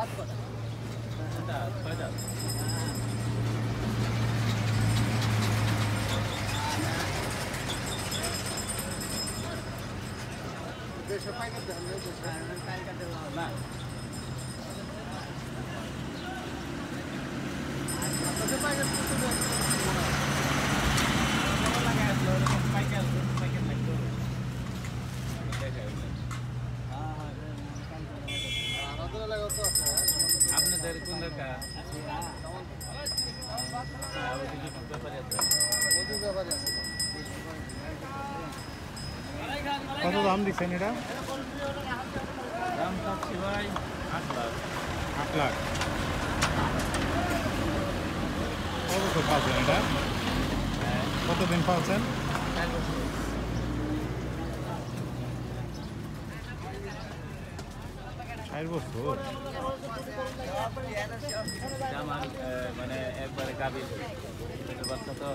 Besok pagi dah, besok pagi dah. কত দাম দিচ্ছেন এটা? দাম চাচ্ছি ভাই আট লাখ আট লাখ। কত পাচ্ছেন এটা? কতদিন পাচ্ছেন চার বছর ষাট বছর? মানে একবারে গাভীর বাচ্চা তো।